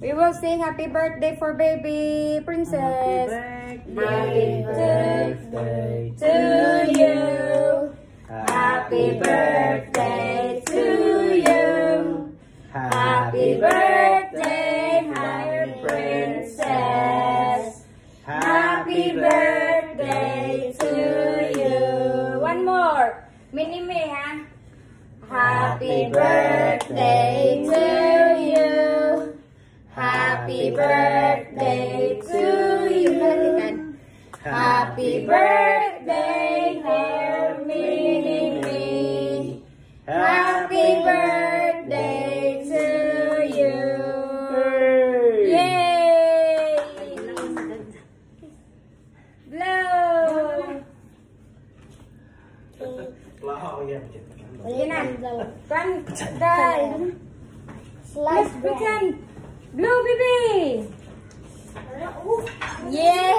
We will sing happy birthday for baby princess. Happy birthday to you. Happy birthday to you. Happy birthday, dear princess. Happy birthday to you. One more. Mini me, ha? Happy birthday to you. Happy birthday to you. Happy birthday, dear Mini me. Happy birthday to you. Yay! Blow! Wow, yeah. Sige na. Kan, guys. Slice We bread. can baby! Yay!